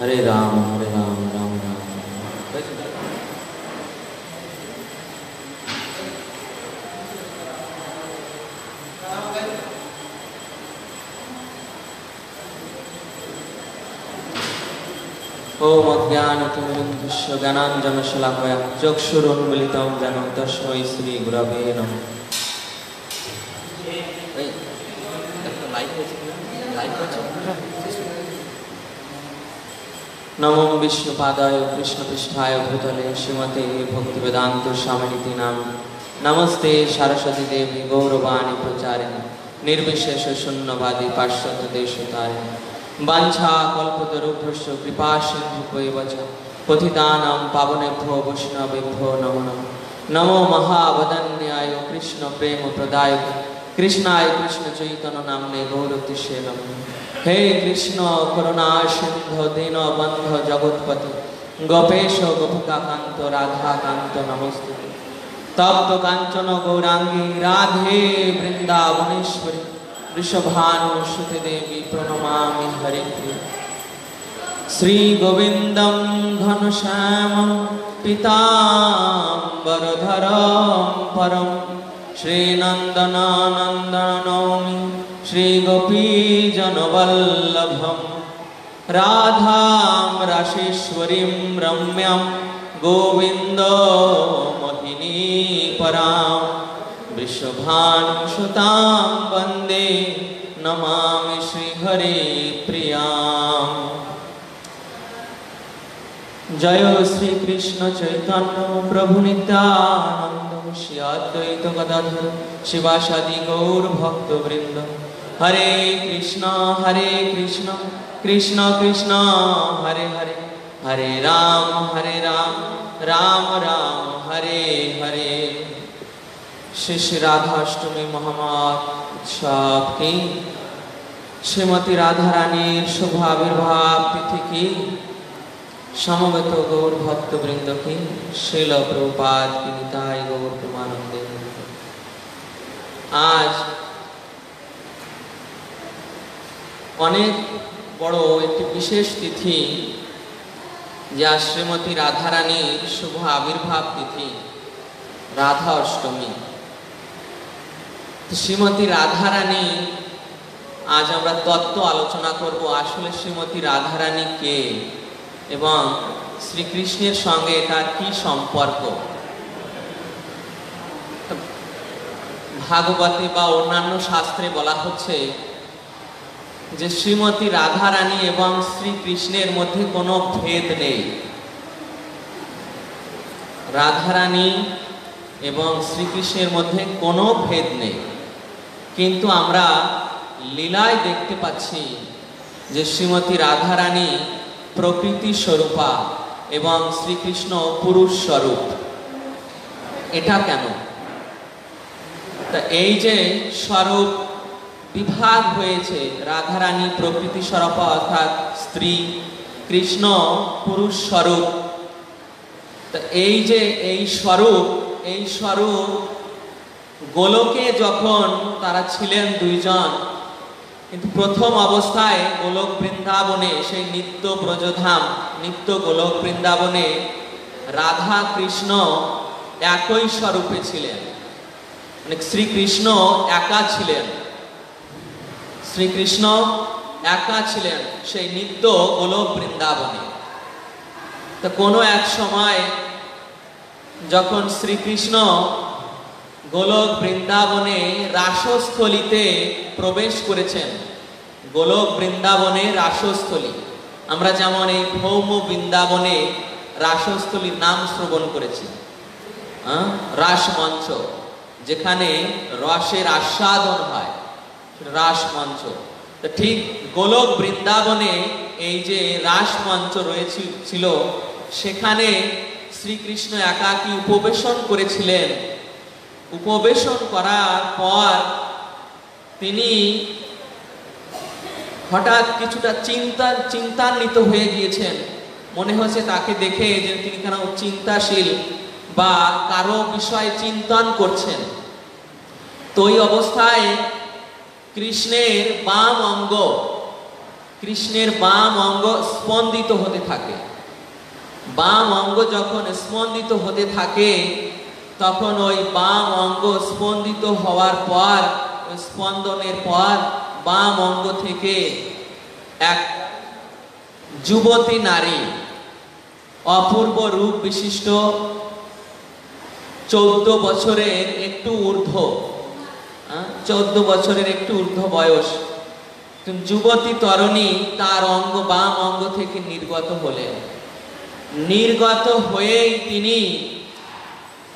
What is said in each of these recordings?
হরে রাম হরে রাম রাম রাম। ওম অজ্ঞানতমিরঞ্জস্য জ্ঞানাঞ্জনশলাকয়া চক্ষুরুন্মিলিতং যেন শ্রী গুরবে নম। নমো বিষ্ণুপাদায় কৃষ্ণপৃষ্ঠায় ভূতলে শ্রীমতে ভক্তিবেদান্ত স্বামিনীতি নাম নমস্তে সরস্বতী দেবী গৌরবাণী প্রচারিণী নির্বিশেষ শূন্যবাদী পাশ্চাত্য দেশতায় বাঞ্ছা কল্পতরুভ্যশ্চ কৃপা সিন্ধু কৈবচ পতিতানাং পাবনেভ্যো বৈষ্ণবেভ্যো নমো নমঃ নমো মহাবদন্যায় কৃষ্ণ প্রেম প্রদায়ক কৃষ্ণায় কৃষ্ণ চৈতন্য নামনে গৌরতিষে নমঃ হে কৃষ্ণ করুণা সিন্ধু দীন বন্ধ জগৎপতি, গোপেশ গোপিকাকান্ত, রাধাকান্ত, নমস্তে। তপ্ত কাঞ্চন গৌরাঙ্গী, রাধে বৃন্দাবনেশ্বরী, ঋষভানুসুতে দেবী প্রণমামি হরে শ্রী গোবিন্দম ঘনশ্যামম পিতাম্বরধর পরম শ্রীনন্দনানন্দনমি শ্রীগোপীজনবল্লভম রাধাম রাশেশ্বরীম রম্যম গোবিন্দ মোহিনী পরাম বিশ্বভানুসুতাম বন্দে নমামি শ্রীহরে প্রিয়াম জয় শ্রীকৃষ্ণ চৈতন্য প্রভু নিত্যানন্দ শ্রী অদ্বৈত গদাধর শিবাসাদি গৌর ভক্ত বৃন্দ হরে কৃষ্ণ হরে কৃষ্ণ কৃষ্ণ কৃষ্ণ, হরে হরে হরে রাম হরে রাম রাম রাম, হরে হরে। শ্রী রাধাষ্টমী মহামাত উৎসব কি? শ্রীমতী রাধা রানীর শুভ আবির্ভাব তিথি কি? সমবেত গৌর ভক্ত বৃন্দ কি শিল প্রপাত গৌর প্রমানন্দে। আজ অনেক বড় একটি বিশেষ তিথি, যা শ্রীমতী রাধারানীর শুভ আবির্ভাব তিথি, রাধা অষ্টমী। শ্রীমতী রাধারানী, আজ আমরা তত্ত্ব আলোচনা করব আসলে শ্রীমতী রাধারানী কে এবং শ্রীকৃষ্ণের সঙ্গে তার কি সম্পর্ক। ভাগবতে বা অন্যান্য শাস্ত্রে বলা হচ্ছে যে শ্রীমতী রাধারানী এবং শ্রীকৃষ্ণের মধ্যে কোনো ভেদ নেই। রাধারানী এবং শ্রীকৃষ্ণের মধ্যে কোনো ভেদ নেই। কিন্তু আমরা লীলায় দেখতে পাচ্ছি যে শ্রীমতী রাধারানী প্রকৃতি স্বরূপা এবং শ্রীকৃষ্ণ পুরুষ স্বরূপ। এটা কেন? তা এই যে স্বরূপ বিভাগ হয়েছে। রাধারানী প্রকৃতি স্বরূপা অর্থাৎ স্ত্রী, কৃষ্ণ, পুরুষ স্বরূপ। তা এই যে এই স্বরূপ এই স্বরূপ গোলকে যখন তারা ছিলেন দুইজন, কিন্তু প্রথম অবস্থায় গোলক বৃন্দাবনে, সেই নিত্য ব্রজধাম, নিত্য গোলক বৃন্দাবনে রাধা কৃষ্ণ একই স্বরূপে ছিলেন। মানে শ্রীকৃষ্ণ একা ছিলেন। শ্রীকৃষ্ণ একা ছিলেন সেই নিত্য গোলক বৃন্দাবনে তো কোনো এক সময় যখন শ্রীকৃষ্ণ গোলক বৃন্দাবনে রাসস্থলিতে প্রবেশ করেছেন, গোলক বৃন্দাবনে রাসস্থলী, আমরা যেমন এই ভৌম বৃন্দাবনে রাসস্থলীর নাম শ্রবণ করেছি? রাসমঞ্চ, যেখানে রসের আস্বাদন হয় রাসমঞ্চ। ঠিক গোলক বৃন্দাবনে এই যে রাসমঞ্চ রয়েছে, ছিল, সেখানে শ্রীকৃষ্ণ একাকী উপবেশন করেছিলেন। উপবেশন করার পর তিনি হঠাৎ কিছুটা চিন্তা, চিন্তান্বিত হয়ে গিয়েছেন। মনে হচ্ছে তাকে দেখে যে তিনি কেন চিন্তাশীল বা কারও বিষয়ে চিন্তন করছেন। তো ওই অবস্থায় কৃষ্ণের বাম অঙ্গ, কৃষ্ণের বাম অঙ্গ স্পন্দিত হতে থাকে। বাম অঙ্গ যখন স্পন্দিত হতে থাকে, তখন ওই বাম অঙ্গ স্পন্দিত হওয়ার পর স্পন্দনের পর বাম অঙ্গ থেকে এক যুবতী নারী, অপূর্ব রূপ বিশিষ্ট, চৌদ্দ বছরের একটু ঊর্ধ্ব চৌদ্দ বছরের একটু ঊর্ধ্ব বয়স। যুবতী তরণী তার অঙ্গ বাম অঙ্গ থেকে নির্গত হলেন। নির্গত হয়েই তিনি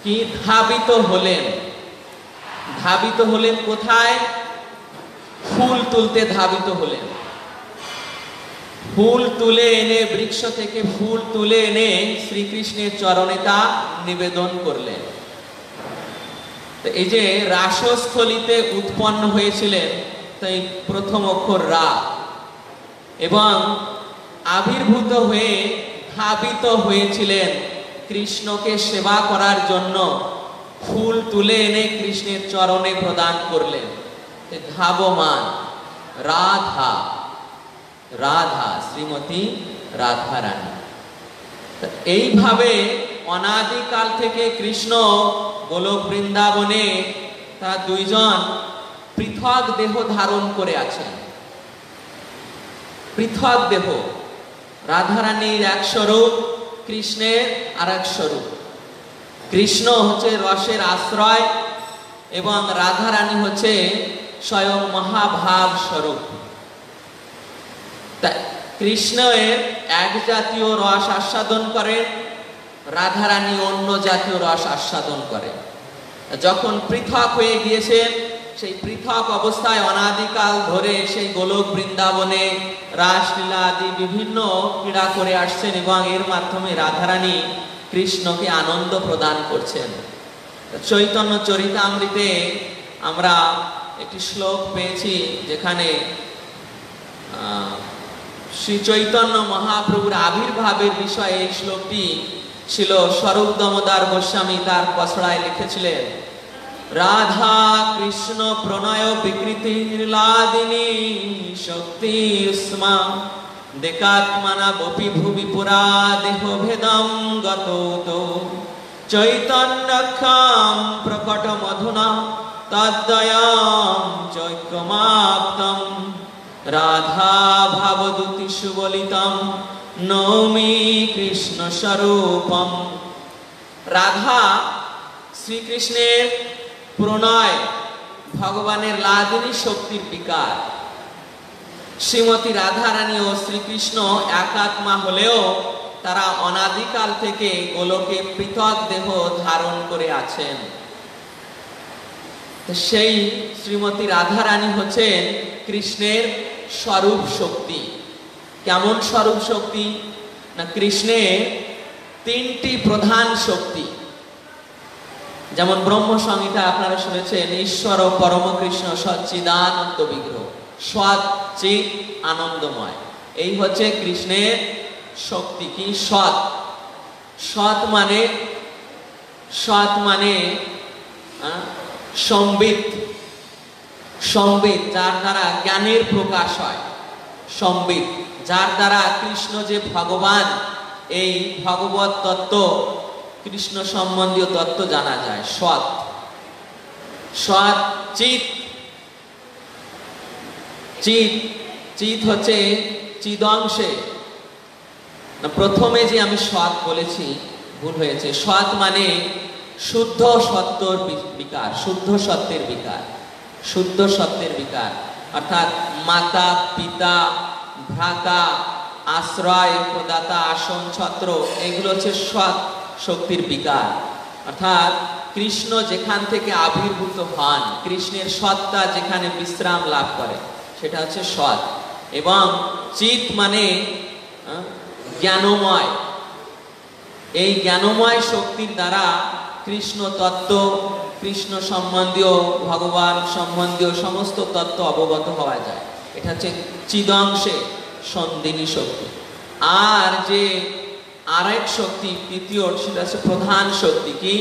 কি ধাবিত হলেন? ধাবিত হলেন কোথায়? ফুল তুলতে ধাবিত হলেন। ফুল তুলে এনে বৃক্ষ থেকে ফুল তুলে এনে শ্রীকৃষ্ণের চরণে তা নিবেদন করলেন। এই যে রাসস্থলিতে উৎপন্ন হয়েছিলেন, তাই প্রথম অক্ষর রা। এবং আবির্ভূত হয়ে ধাবিত হয়েছিলেন কৃষ্ণকে সেবা করার জন্য। ফুল তুলে এনে কৃষ্ণের চরণে প্রদান করলেন। ধাবমান, রাধা রাধা, শ্রীমতী রাধা রানী এইভাবে অনাদিকাল থেকে কৃষ্ণ গোলক বৃন্দাবনে তারা দুইজন পৃথক দেহ ধারণ করে আছেন। পৃথক দেহ, রাধারানীর এক স্বরূপ, কৃষ্ণের আর এক স্বরূপ। কৃষ্ণ হচ্ছে রসের আশ্রয় এবং রাধারানী হচ্ছে স্বয়ং মহাভাব স্বরূপ। কৃষ্ণের এক জাতীয় রস আস্বাদন করেন রাধারানী অন্য জাতীয় রস আস্বাদন করে। যখন পৃথক হয়ে গিয়েছেন, সেই পৃথক অবস্থায় অনাদিকাল ধরে সেই গোলক বৃন্দাবনে রাসলীলা আদি বিভিন্ন ক্রীড়া করে আসছেন এবং এর মাধ্যমে রাধারানী কৃষ্ণকে আনন্দ প্রদান করছেন। চৈতন্য চরিতামৃতে আমরা একটি শ্লোক পেয়েছি যেখানে শ্রী চৈতন্য মহাপ্রভুর আবির্ভাবের বিষয়ে এই শ্লোকটি ছিল স্বরূপ দমদার গোস্বামী তার পছড়ায় লিখেছিলেন, রাধা কৃষ্ণ প্রণয় বিকৃতি লাদিনী শক্তি স্মা দেকাত্মনা বপি ভুবি পুরা দেহ ভেদম গত চৈতন্যক্ষম প্রকট মধুনা তদ্দয়াম চৈক্যমাপ্তম, রাধা ভাবদূতি সুবলিতম নৌমি কৃষ্ণ স্বরূপম। রাধা শ্রীকৃষ্ণের প্রণয় ভগবানের লাদিনী শক্তির বিকার। শ্রীমতী রাধারানী ও শ্রীকৃষ্ণ একাত্মা হলেও তারা অনাদিকাল থেকে গোলকে পৃথক দেহ ধারণ করে আছেন। সেই শ্রীমতী রাধারানী হচ্ছেন কৃষ্ণের স্বরূপ শক্তি। কেমন স্বরূপ শক্তি? না কৃষ্ণের তিনটি প্রধান শক্তি। যেমন ব্রহ্ম সংহিতা আপনারা শুনেছেন, ঈশ্বর ও পরম কৃষ্ণ সচ্চিদানন্দ বিগ্রহ সচিত আনন্দময়। এই হচ্ছে কৃষ্ণের শক্তি, কি? সৎ। সৎ মানে সৎ মানে সম্বিত। সম্বিত, যার দ্বারা জ্ঞানের প্রকাশ হয়। সম্বিত। যার দ্বারা কৃষ্ণ যে ভগবান, এই ভগবত তত্ত্ব, কৃষ্ণ সম্বন্ধীয় তত্ত্ব জানা যায়, সৎ। সৎ চিত চিত চিত হচ্ছে চিদংশে। প্রথমে যে আমি সৎ বলেছি, ভুল হয়েছে। সৎ মানে শুদ্ধ সত্যর বিকার, শুদ্ধ সত্যের বিকার, শুদ্ধ সত্যের বিকার। অর্থাৎ মাতা, পিতা ভ্রাতা আশ্রয়, প্রদাতা, আসন, ছত্র, এগুলো হচ্ছে সৎ শক্তির বিকার। অর্থাৎ কৃষ্ণ যেখান থেকে আবির্ভূত হন, কৃষ্ণের সত্তা যেখানে বিশ্রাম লাভ করে, সেটা হচ্ছে সৎ। এবং চিত মানে জ্ঞানময়। এই জ্ঞানময় শক্তির দ্বারা কৃষ্ণ তত্ত্ব, কৃষ্ণ সম্বন্ধীয়, ভগবান সম্বন্ধীয় সমস্ত তত্ত্ব অবগত হওয়া যায়। এটা হচ্ছে চিদংশে সন্দিনী শক্তি। আর যে আরেক শক্তি, তৃতীয়, সেটা হচ্ছে প্রধান শক্তি কি?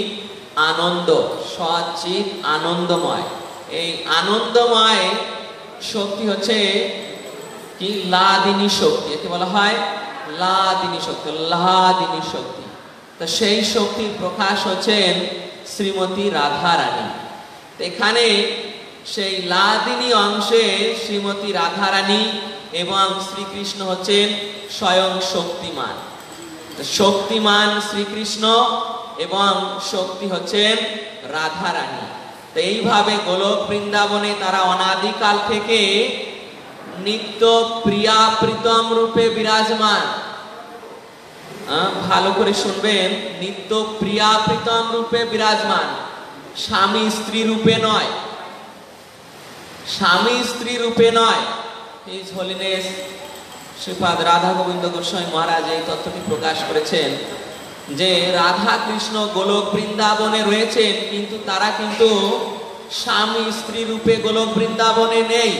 আনন্দ, সচিত, আনন্দময়। এই আনন্দময় শক্তি হচ্ছে কি? লাদিনী শক্তি, একে বলা হয় লাদিনী শক্তি লাদিনী শক্তি। তো সেই শক্তির প্রকাশ হচ্ছেন শ্রীমতী রাধা রানী এখানে সেই লাদিনী অংশে শ্রীমতী রাধারানী এবং শ্রীকৃষ্ণ হচ্ছেন স্বয়ং শক্তিমান। শক্তিমান শ্রীকৃষ্ণ এবং শক্তি হচ্ছেন রাধারানী। তো এইভাবে গোলক বৃন্দাবনে তারা অনাদিকাল থেকে নিত্য প্রিয়া প্রীতম রূপে বিরাজমান। ভালো করে শুনবেন। নিত্য প্রিয়া প্রীতম রূপে বিরাজমান। স্বামী স্ত্রী রূপে নয়। স্বামী স্ত্রী রূপে নয়। হোলিনেস শ্রীপাদ রাধা গোবিন্দ গোস্বামী মহারাজ এই তথ্যটি প্রকাশ করেছেন যে রাধা কৃষ্ণ গোলক বৃন্দাবনে রয়েছেন, কিন্তু তারা কিন্তু স্বামী স্ত্রী রূপে গোলক বৃন্দাবনে নেই।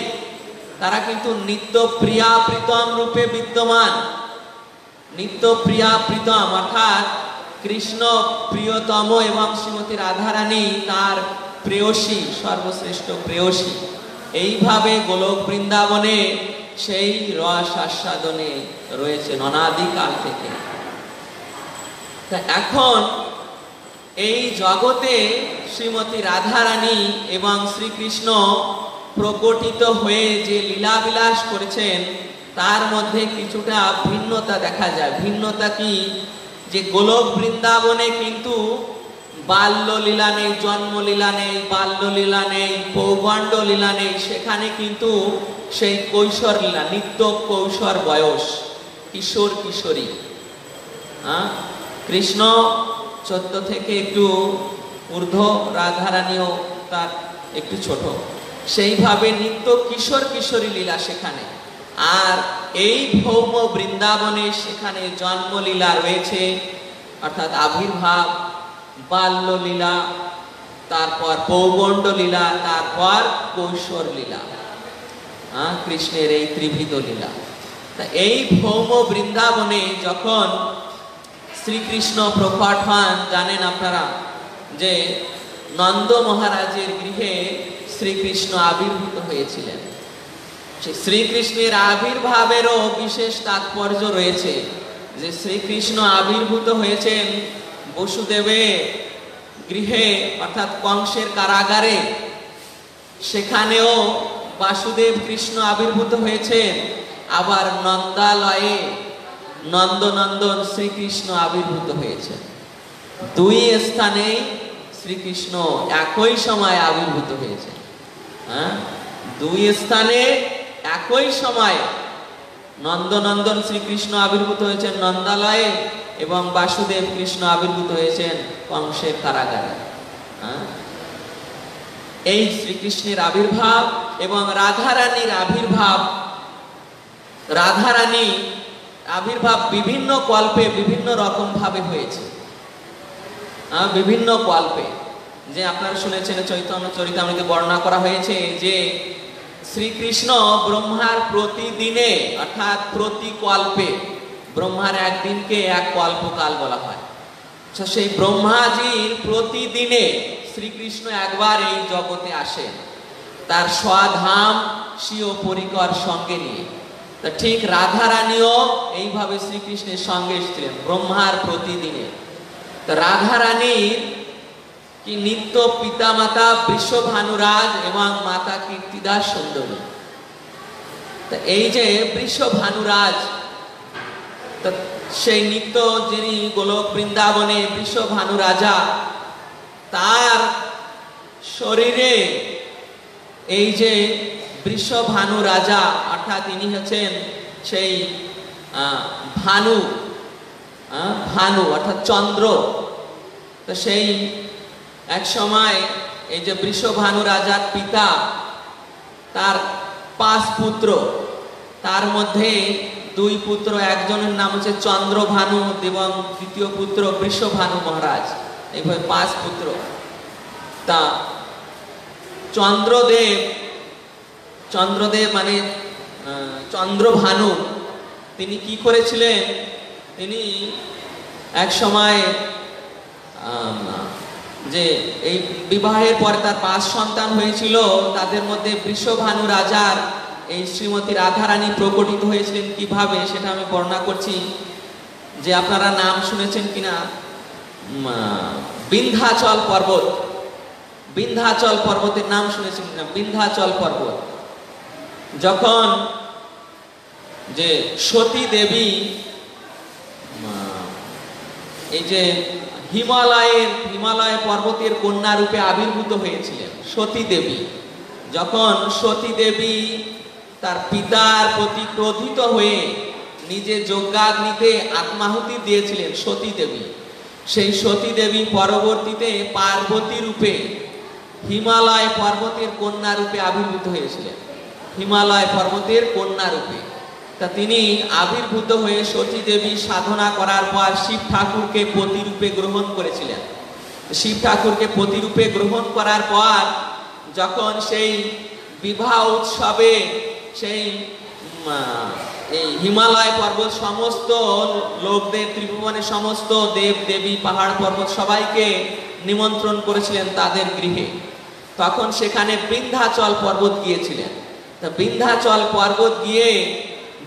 তারা কিন্তু নিত্য প্রিয়া প্রীতম রূপে বিদ্যমান। নিত্য প্রিয়া প্রীতম, অর্থাৎ কৃষ্ণ প্রিয়তম এবং শ্রীমতী রাধারানী তার প্রেয়সী, সর্বশ্রেষ্ঠ প্রেয়সী। এইভাবে গোলক বৃন্দাবনে সেই রস আস্বাদনে রয়েছে অনাদিকাল থেকে। এখন এই জগতে শ্রীমতী রাধারানী এবং শ্রীকৃষ্ণ প্রকটিত হয়ে যে লীলা বিলাস করেছেন, তার মধ্যে কিছুটা ভিন্নতা দেখা যায়। ভিন্নতা কি? যে গোলক বৃন্দাবনে কিন্তু বাল্য লীলা নেই, জন্ম লীলা নেই, বাল্য লীলা নেই পৌগণ্ড লীলা নেই, সেখানে কিন্তু সেই কৈশোর লীলা, নিত্য কৈশোর বয়স। কিশোর, কিশোরী। হ্যাঁ কৃষ্ণ চোদ্দ থেকে একটু ঊর্ধ্ব, রাধারানীও তার একটু ছোট। সেইভাবে নিত্য কিশোর, কিশোরী লীলা সেখানে। আর এই ভৌম বৃন্দাবনে সেখানে জন্মলীলা রয়েছে, অর্থাৎ আবির্ভাব বাল্য লীলা তারপর পৌগণ্ড লীলা তারপর কৈশোর লীলা হ্যাঁ কৃষ্ণের এই ত্রিভিদ লীলা। তা এই ভৌম বৃন্দাবনে যখন শ্রীকৃষ্ণ প্রকট হন, জানেন আপনারা যে নন্দ মহারাজের গৃহে শ্রীকৃষ্ণ আবির্ভূত হয়েছিলেন। শ্রীকৃষ্ণের আবির্ভাবেরও বিশেষ তাৎপর্য রয়েছে যে শ্রীকৃষ্ণ আবির্ভূত হয়েছেন বসুদেবে গৃহে, অর্থাৎ কংসের কারাগারে, সেখানেও বাসুদেব কৃষ্ণ আবির্ভূত হয়েছেন। আবার নন্দালয়ে নন্দনন্দন শ্রীকৃষ্ণ আবির্ভূত হয়েছে দুই স্থানে শ্রীকৃষ্ণ একই সময় আবির্ভূত হয়েছে হ্যাঁ? দুই স্থানে একই সময় নন্দনন্দন শ্রীকৃষ্ণ আবির্ভূত হয়েছেন, নন্দালয়ে এবং বাসুদেব কৃষ্ণ আবির্ভূত হয়েছেন কংসের কারাগারে। হ্যাঁ? এই শ্রীকৃষ্ণের আবির্ভাব এবং রাধারানীর আবির্ভাব, রাধারানী আবির্ভাব বিভিন্ন কল্পে বিভিন্ন রকম ভাবে হয়েছে বিভিন্ন কল্পে। যে আপনারা শুনেছেন চৈতন্য চরিতামৃতে বর্ণনা করা হয়েছে যে শ্রীকৃষ্ণ ব্রহ্মার প্রতিদিনে, অর্থাৎ প্রতি কল্পে ব্রহ্মার একদিনকে এক কল্পকাল বলা হয়। সেই ব্রহ্মাজির প্রতিদিনে শ্রীকৃষ্ণ একবার এই জগতে আসেন তার স্বধাম স্বীয় পরিকর সঙ্গে নিয়ে। তা ঠিক রাধারানীও এইভাবে শ্রীকৃষ্ণের সঙ্গে এসেছিলেন, ব্রহ্মার প্রতিদিনে। তো রাধারানীর কি নিত্য পিতা মাতা বৃষভানুরাজ এবং মাতা কীর্তিদাস সুন্দরী। এই যে বৃষভানুরাজ সেই নিত্য যিনি গোলক বৃন্দাবনে বৃষভানু রাজা, তার শরীরে এই যে বৃষভানু রাজা, অর্থাৎ তিনি হচ্ছেন সেই ভানু ভানু, অর্থাৎ চন্দ্র। তো সেই এক সময় এই যে বৃষভানু রাজার পিতা, তার পাঁচ পুত্র, তার মধ্যে দুই পুত্র, একজনের নাম হচ্ছে চন্দ্রভানু, এবং দ্বিতীয় পুত্র বৃষভানু মহারাজ এইভাবে পাঁচ পুত্র। তা চন্দ্রদেব চন্দ্রদেব মানে চন্দ্রভানু, তিনি কি করেছিলেন? তিনি এক সময় যে এই বিবাহের পরে তার পাঁচ সন্তান হয়েছিল, তাদের মধ্যে বৃষভানু রাজার এই শ্রীমতী রাধারানী প্রকটিত হয়েছিলেন কীভাবে সেটা আমি বর্ণনা করছি। যে আপনারা নাম শুনেছেন কিনা? বিন্ধ্যাচল পর্বত। বিন্ধ্যাচল পর্বতের নাম শুনেছেন কিনা? বিন্ধ্যাচল পর্বত। যখন যে সতী দেবী এই যে হিমালয়ের, হিমালয় পর্বতের কন্যা রূপে আবির্ভূত হয়েছিলেন সতী দেবী। যখন সতী দেবী তার পিতার প্রতি ক্রোধিত হয়ে নিজে যজ্ঞাগ্নিতে আত্মাহুতি দিয়েছিলেন সতী দেবী। সেই সতী দেবী পরবর্তীতে পার্বতী রূপে হিমালয় পর্বতের কন্যা রূপে আবির্ভূত হয়েছিলেন। হিমালয় পর্বতের কন্যা রূপে। তা তিনি আবির্ভূত হয়ে সতী দেবী সাধনা করার পর শিব ঠাকুরকে প্রতিরূপে গ্রহণ করেছিলেন। শিব ঠাকুরকে প্রতিরূপে গ্রহণ করার পর যখন সেই বিবাহ উৎসবে সেই এই হিমালয় পর্বত সমস্ত লোকদের, ত্রিভুবনের সমস্ত দেব দেবী পাহাড় পর্বত সবাইকে নিমন্ত্রণ করেছিলেন তাদের গৃহে। তখন সেখানে বৃন্ধাচল পর্বত গিয়েছিলেন। তা বৃন্ধাচল পর্বত গিয়ে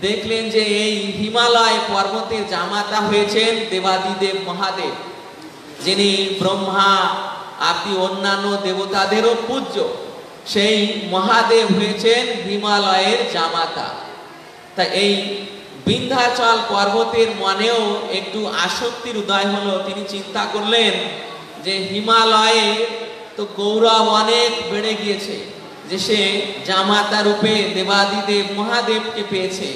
দেখলেন যে এই হিমালয় পর্বতের জামাতা হয়েছেন দেবাদিদেব মহাদেব, যিনি ব্রহ্মা আপনি অন্যান্য দেবতাদেরও পূজ্য। সেই মহাদেব হয়েছেন হিমালয়ের জামাতা। তা এই বিন্ধ্যাচল পর্বতের মনেও একটু আসক্তির উদয় হলো। তিনি চিন্তা করলেন যে হিমালয়ে তো গৌরব অনেক বেড়ে গিয়েছে, যে সে জামাতা রূপে দেবাদিদেব মহাদেবকে পেয়েছে।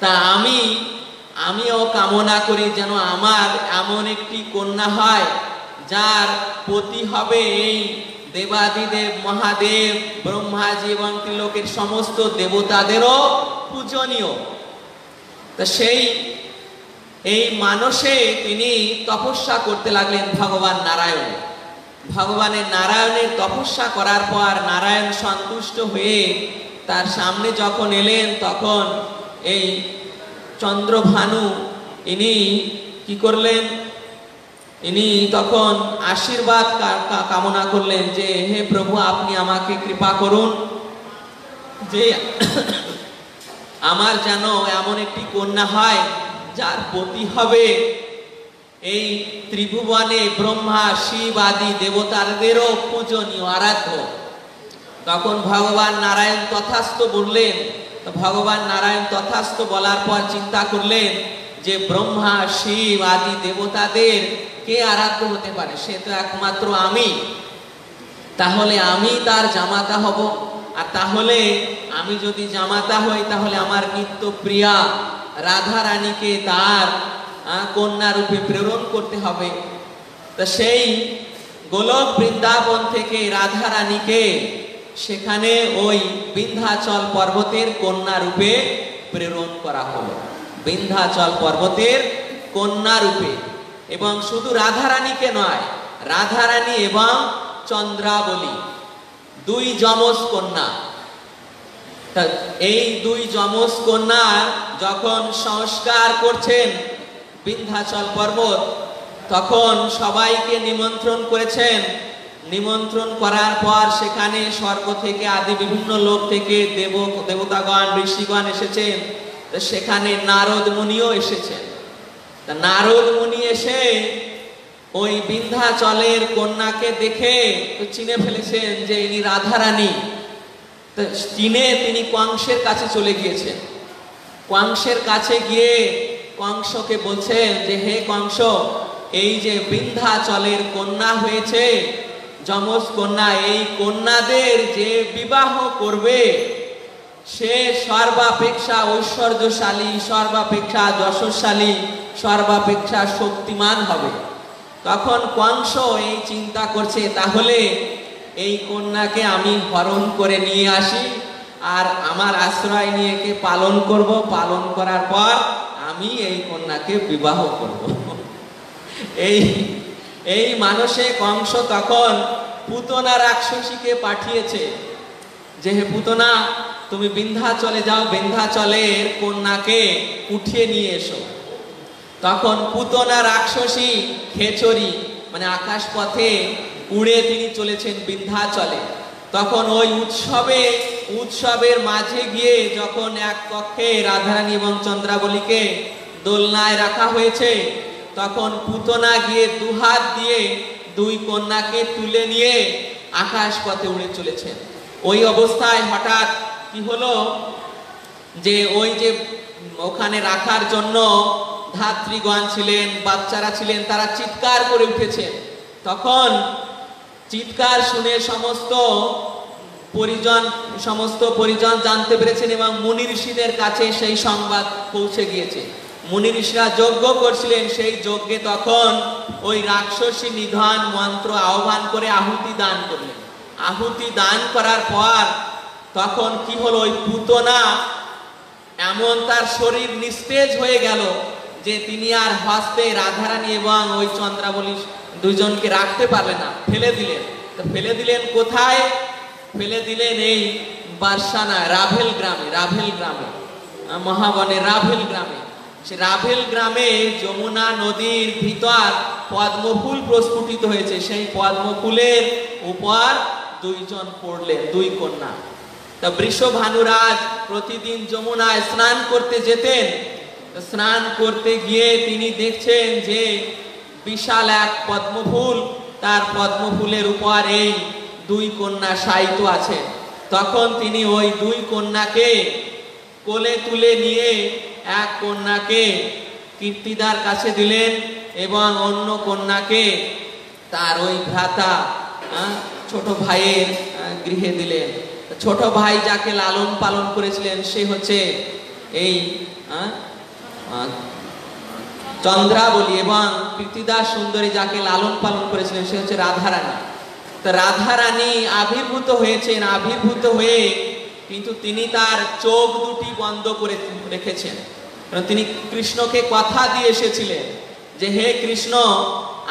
তা আমি, আমিও কামনা করি যেন আমার এমন একটি কন্যা হয়, যার পতি হবে এই দেবাদিদেব, মহাদেব ব্রহ্মাজি এবং ত্রিলোকের সমস্ত দেবতাদেরও পূজনীয়। তা সেই, এই মানসে তিনি তপস্যা করতে লাগলেন ভগবান নারায়ণ। ভগবানের নারায়ণের তপস্যা করার পর নারায়ণ সন্তুষ্ট হয়ে তার সামনে যখন এলেন, তখন এই চন্দ্রভানু, ইনি কি করলেন? ইনি তখন আশীর্বাদ কামনা করলেন যে, হে প্রভু, আপনি আমাকে কৃপা করুন যে আমার যেন এমন একটি কন্যা হয় যার পতি হবে। এই ত্রিভুবনে ব্রহ্মা, শিব আদি দেবতাদেরও পূজনীয়, আরাধ্য। তখন ভগবান নারায়ণ তথাস্ত বললেন ভগবান নারায়ণ তথাস্ত বলার পর চিন্তা করলেন যে, ব্রহ্মা, শিব আদি দেবতাদের কে আরাধ্য হতে পারে? সে তো একমাত্র আমি। তাহলে আমি তার জামাতা হব। আর তাহলে আমি যদি জামাতা হই, তাহলে আমার নিত্য প্রিয়া রাধা রানীকে তার কন্যা রূপে প্রেরণ করতে হবে। তা সেই গোলক বৃন্দাবন থেকে রাধা রানীকে সেখানে ওই বিন্ধ্যাচল পর্বতের কন্যা রূপে প্রেরণ করা হলো। বিন্ধ্যাচল পর্বতের কন্যা রূপে। এবং শুধু রাধা রানীকে নয় রাধা রানী এবং চন্দ্রাবলী, দুই যমজ কন্যা। এই দুই যমজ কন্যা যখন সংস্কার করছেন বিন্ধ্যাচল পর্বত, তখন সবাইকে নিমন্ত্রণ করেছেন। নিমন্ত্রণ করার পর সেখানে স্বর্গ থেকে আদি বিভিন্ন লোক থেকে দেব দেবতাগণ, ঋষিগণ এসেছেন। সেখানে নারদ মুনিও এসেছেন। নারদ মুনি এসে ওই বিন্ধ্যাচলের কন্যাকে দেখে চিনে ফেলেছেন যে ইনি রাধারানী। চিনে তিনি কংসের কাছে চলে গিয়েছেন। কংসের কাছে গিয়ে কংসকে বলছেন যে, হে কংস এই যে বিন্ধ্যাচলের কন্যা হয়েছে, যমজ কন্যা, এই কন্যাদের যে বিবাহ করবে, সে সর্বাপেক্ষা ঐশ্বর্যশালী, সর্বাপেক্ষা যশস্বালী সর্বাপেক্ষা শক্তিমান হবে। তখন কংস এই চিন্তা করছে, তাহলে এই কন্যাকে আমি হরণ করে নিয়ে আসি আর আমার আশ্রয় নিয়ে কে পালন করব। পালন করার পর আমি এই কন্যাকে বিবাহ করব। এই এই মানুষে কংস তখন পুতনা রাক্ষসীকে পাঠিয়েছে যে, হে পুতনা, তুমি বিন্ধ্যাচলে যাও। বিন্ধ্যাচলের কন্যাকে উঠিয়ে নিয়ে এসো। তখন পুতনা রাক্ষসী খেচরি মানে আকাশ পথে উড়ে তিনি চলেছেন বিন্ধ্যাচলে। তখন ওই উৎসবে, উৎসবের মাঝে গিয়ে যখন এক কক্ষে রাধারানী এবং চন্দ্রাবলীকে দোলনায় রাখা হয়েছে, তখন পুতনা গিয়ে দুহাত দিয়ে দুই কন্যাকে তুলে নিয়ে আকাশ পথে উড়ে চলেছেন। ওই অবস্থায় হঠাৎ কি হলো? যে ওই যে ওখানে রাখার জন্য ধাত্রীগণ ছিলেন, বাচ্চারা ছিলেন, তারা চিৎকার করে উঠেছেন। তখন চিৎকার শুনে সমস্ত পরিজন সমস্ত পরিজন জানতে পেরেছেন এবং মুনি ঋষিদের কাছে সেই সংবাদ পৌঁছে গিয়েছে। মুনি ঋষিরা যজ্ঞ করছিলেন, সেই যজ্ঞে তখন ওই রাক্ষসী নিধন মন্ত্র আহ্বান করে আহুতি দান করলেন। আহুতি দান করার পর তখন কি হলো? ওই পুতনা এমন তার শরীর নিস্তেজ হয়ে গেল যে তিনি আর হস্তে রাধারানী এবং ওই চন্দ্রাবলী দুইজনকে রাখতে পারলেন না, ফেলে দিলেন। তো ফেলে দিলেন কোথায়? ফেলে দিলেন এই বারসানা রাভেল গ্রামে রাভেল গ্রামে মহাবনে রাভেল গ্রামে। সে রাভেল গ্রামে যমুনা নদীর ভিতর পদ্মফুল প্রস্ফুটিত হয়েছে। সেই পদ্মফুলের উপর দুইজন পড়লেন, দুই কন্যা। তা বৃষভানুরাজ প্রতিদিন যমুনায় স্নান করতে যেতেন। স্নান করতে গিয়ে তিনি দেখছেন যে বিশাল এক পদ্মফুল তার পদ্মফুলের উপর এই দুই কন্যা শায়িত আছে। তখন তিনি ওই দুই কন্যাকে কোলে তুলে নিয়ে এক কন্যাকে কীর্তিদার কাছে দিলেন এবং অন্য কন্যাকে তার ওই ভ্রাতা ছোট ভাইয়ের গৃহে দিলেন। ছোট ভাই যাকে লালন পালন করেছিলেন সে হচ্ছে এই আহ, চন্দ্রাবলী এবং কীর্তিদাস সুন্দরী যাকে লালন পালন করেছিলেন, সে হচ্ছে রাধারানী। তো রাধারানী আবির্ভূত হয়েছেন, আবির্ভূত হয়ে কিন্তু তিনি তার চোখ দুটি বন্ধ করে রেখেছেন। কারণ তিনি কৃষ্ণকে কথা দিয়ে এসেছিলেন যে, হে কৃষ্ণ,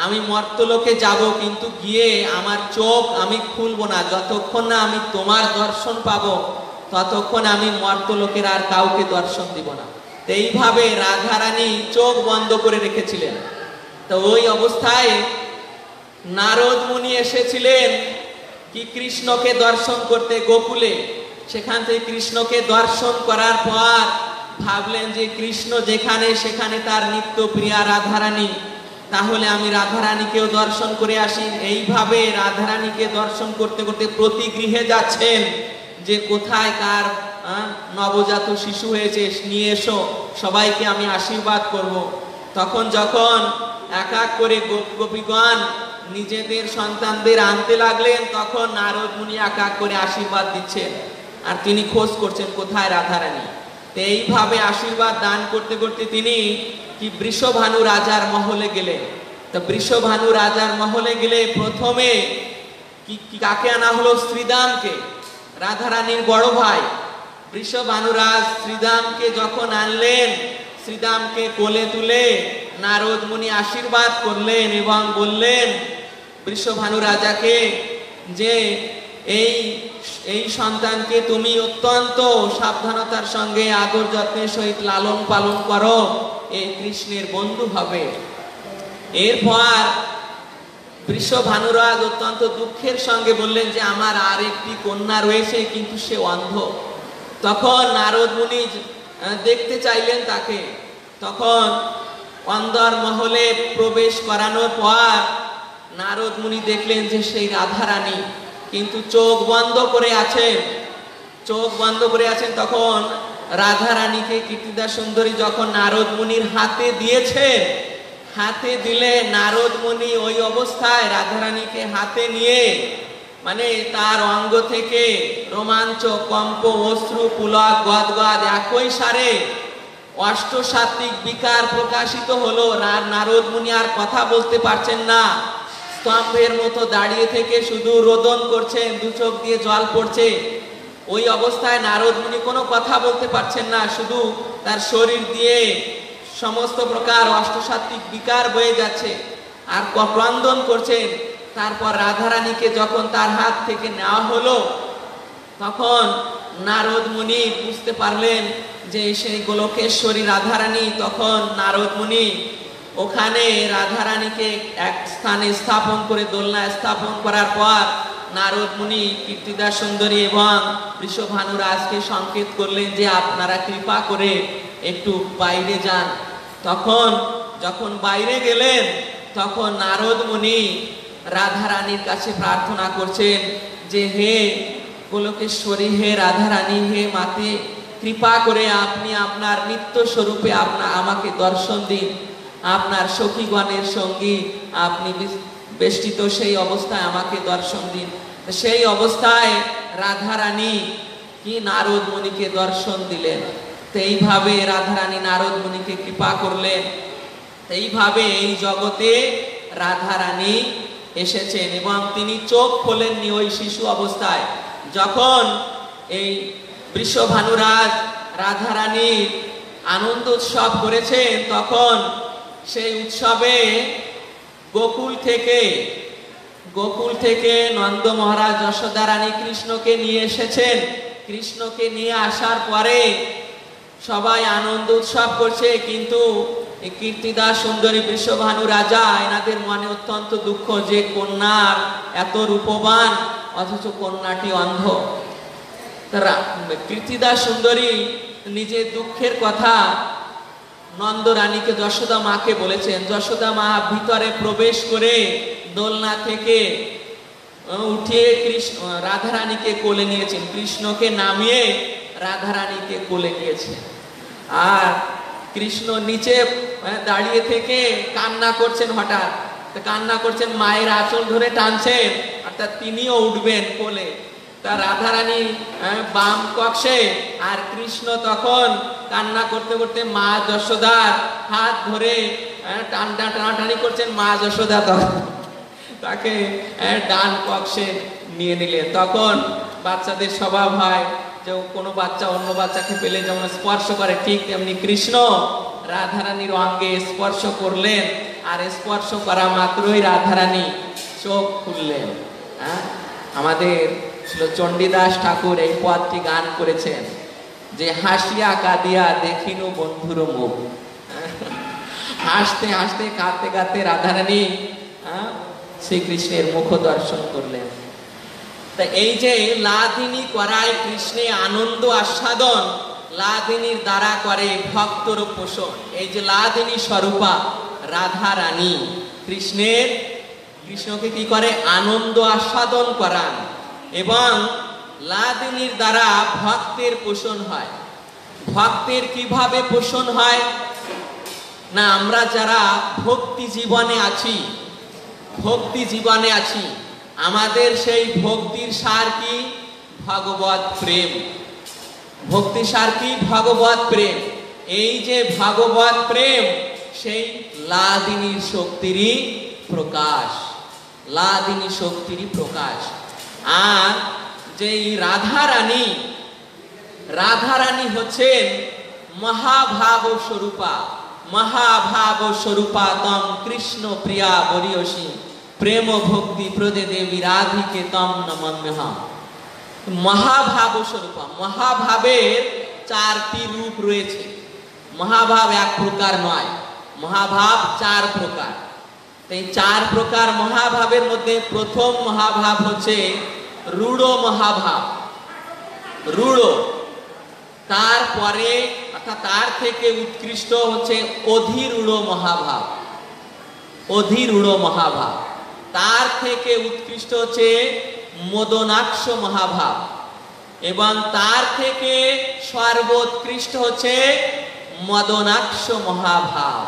আমি মর্তলোকে যাব, কিন্তু গিয়ে আমার চোখ আমি খুলবো না। যতক্ষণ না আমি তোমার দর্শন পাবো, ততক্ষণ আমি মর্তলোকের আর কাউকে দর্শন দিব না। এইভাবে রাধারানী চোখ বন্ধ করে রেখেছিলেন। তো ওই অবস্থায় নারদ মুনি এসেছিলেন কি কৃষ্ণকে দর্শন করতে গোকুলে। সেখান থেকে কৃষ্ণকে দর্শন করার পর ভাবলেন যে কৃষ্ণ যেখানে সেখানে তার নিত্য প্রিয়া রাধারানী। তাহলে আমি রাধারানীকেও দর্শন করে আসি। এইভাবে রাধারানীকে দর্শন করতে করতে প্রতি গৃহে যাচ্ছেন যে কোথায় কার নবজাত শিশু হয়েছে, নিয়ে এসো, সবাইকে আমি আশীর্বাদ করব। তখন যখন এক এক করে গোপ গোপীগণ নিজেদের সন্তানদের আনতে লাগলেন, তখন নারদ মুনি এক এক করে আশীর্বাদ দিচ্ছেন। আর তিনি খোঁজ করছেন, কোথায় রাধারানী? তো এইভাবে আশীর্বাদ দান করতে করতে তিনি কি বৃষভানু রাজার মহলে গেলেন। তো বৃষভানু রাজার মহলে গেলে প্রথমে কি কি, কাকে আনা হলো? শ্রীদামকে, রাধারানীর বড় ভাই। বৃষভানুরাজ শ্রীদামকে যখন আনলেন, শ্রীদামকে কোলে তুলে নারদ মুনি আশীর্বাদ করলেন এবং বললেন বৃষভানু রাজাকে যে এই এই সন্তানকে তুমি অত্যন্ত সাবধানতার সঙ্গে আদর যত্নের সহিত লালন পালন করো এই কৃষ্ণের বন্ধু হবে। এরপর বৃষভানুরাজ অত্যন্ত দুঃখের সঙ্গে বললেন যে, আমার আর একটি কন্যা রয়েছে, কিন্তু সে অন্ধ। তখন নারদ মুনি দেখতে চাইলেন তাকে। তখন অন্দর মহলে প্রবেশ করানোর পর নারদ মুনি দেখলেন যে সেই রাধারানী কিন্তু চোখ বন্ধ করে আছেন। চোখ বন্ধ করে আছেন তখন রাধা রানীকে কীর্তিদা সুন্দরী যখন নারদ মুনির হাতে দিয়েছেন হাতে দিলে নারদ মুনি ওই অবস্থায় রাধারানীকে হাতে নিয়ে মানে তার অঙ্গ থেকে রোমাঞ্চ, কম্প, অশ্রু, পুলক, গদগদ একই সারে অষ্টসাত্বিক বিকার প্রকাশিত হলো। নারদ মুনি আর কথা বলতে পারছেন না। স্তম্ভের মতো দাঁড়িয়ে থেকে শুধু রোদন করছেন দু চোখ দিয়ে জল পড়ছে। ওই অবস্থায় নারদ মুনি কোনো কথা বলতে পারছেন না, শুধু তার শরীর দিয়ে সমস্ত প্রকার অষ্টসাত্বিক বিকার বয়ে যাচ্ছে আর ক্রন্দন করছেন। তারপর রাধারানীকে যখন তার হাত থেকে নেওয়া হলো, তখন নারদ মুনি বুঝতে পারলেন যে সেই গোলকেশ্বরী রাধারানী তখন নারদ মুনি। ওখানে রাধারানীকে এক স্থানে স্থাপন করে, দোলনা স্থাপন করার পর নারদ মুনি কীর্তিদাস সুন্দরী এবং বৃষভানুরাজকে সংকেত করলেন যে আপনারা কৃপা করে একটু বাইরে যান। তখন যখন বাইরে গেলেন, তখন নারদ মুনি রাধা রানীর কাছে প্রার্থনা করছেন যে, হে গোলকেশ্বরী, হে রাধা রানী হে মাতে, কৃপা করে আপনি আপনার নিত্য স্বরূপে আপনার আমাকে দর্শন দিন। আপনার সখীগণের সঙ্গী আপনি বেষ্টিত সেই অবস্থায় আমাকে দর্শন দিন। সেই অবস্থায় রাধা রানী কি নারদ মুনিকে দর্শন দিলেন। তো এইভাবে রাধা রানী নারদ মুনিকে কৃপা করলেন। এইভাবে এই জগতে রাধা রানী এসেছেন এবং তিনি চোখ খোলেননি ওই শিশু অবস্থায়। যখন এই বৃষভানুরাজ রাধা রানীর আনন্দ উৎসব করেছেন, তখন সেই উৎসবে গোকুল থেকে গোকুল থেকে নন্দ মহারাজ যশোদা রানী কৃষ্ণকে নিয়ে এসেছেন। কৃষ্ণকে নিয়ে আসার পরে সবাই আনন্দ উৎসব করছে, কিন্তু কীর্তিদাস সুন্দরী বিশ্বভানু রাজা, এনাদের মনে অত্যন্ত দুঃখ যে কন্যার এত রূপবান, অথচ কন্যাটি অন্ধ। তারা কীর্তিদাস সুন্দরী নিজের দুঃখের কথা নন্দ রানীকে যশোদা মাকে বলেছেন। যশোদা মা ভিতরে প্রবেশ করে দোলনা থেকে উঠিয়ে কৃষ্ণ রাধারানীকে কোলে নিয়েছেন। কৃষ্ণকে নামিয়ে রাধারানীকে কোলে নিয়েছেন। আর কৃষ্ণ নিচে দাঁড়িয়ে থেকে কান্না করছেন হঠাৎ। কান্না করছেন, মায়ের আঁচল ধরে টানছেন অর্থাৎ তিনিও উঠবেন কোলে। তা রাধারানী বাম কক্ষে, আর কৃষ্ণ তখন কান্না করতে করতে মা যশোদার হাত ধরে টানটা টানাটানি করছেন মা যশোদা তখন। তাকে ডান কক্ষে নিয়ে নিলেন। তখন বাচ্চাদের স্বভাব হয় যে কোনো বাচ্চা অন্য বাচ্চাকে পেলে যেমন স্পর্শ করে, ঠিক তেমনি কৃষ্ণ রাধারানীর অঙ্গে স্পর্শ করলেন আর স্পর্শ করা মাত্রই রাধারানী চোখ খুললেন। হ্যাঁ? আমাদের ছিল চণ্ডীদাস ঠাকুর এই পদটি গান করেছেন, যে হাসিয়া কাঁদিয়া দেখিনু বন্ধুর মুখ। হাসতে হাসতে, কাঁদতে কাঁদতে রাধারানী হ্যাঁ শ্রীকৃষ্ণের মুখ দর্শন করলেন। তা এই যে লাদিনী করায় কৃষ্ণে আনন্দ আস্বাদন, লাদিনীর দ্বারা করে ভক্তর পোষণ। এই যে লাদিনী স্বরূপা রাধা রানী কৃষ্ণের, কৃষ্ণকে কি করে? আনন্দ আস্বাদন করান। এবং লাদিনীর দ্বারা ভক্তের পোষণ হয়। ভক্তের কীভাবে পোষণ হয়? না, আমরা যারা ভক্তি জীবনে আছি, ভক্তি জীবনে আছি আমাদের সেই ভক্তির সার কি? ভগবত প্রেম। ভক্তি সার কি? ভগবত প্রেম। এই যে ভাগবত প্রেম, সেই লাদিনীর শক্তিরই প্রকাশ। লাদিনী শক্তিরই প্রকাশ। আর যে রাধা রানী রাধা রানী হচ্ছেন মহাভাব স্বরূপা মহাভাব স্বরূপা তম কৃষ্ণ প্রিয়া বরিয়সী প্রেম ভক্তি প্রদে দেবী রাধিকে তম নমম্যহম মহাভাব স্বরূপা, মহাভাবের চারটি রূপ রয়েছে। মহাভাব এক প্রকার নয়, মহাভাব চার প্রকার। এই চার প্রকার মহাভাবের মধ্যে প্রথম মহাভাব হচ্ছে রূঢ় মহাভাব। রূঢ়, তারপরে অর্থাৎ তার থেকে উৎকৃষ্ট হচ্ছে অধিরূঢ় মহাভাব। অধিরূঢ় মহাভাব। তার থেকে উৎকৃষ্ট হচ্ছে মদনাক্ষ মহাভাব। এবং তার থেকে সর্বোৎকৃষ্ট হচ্ছে মদনাক্ষ মহাভাব।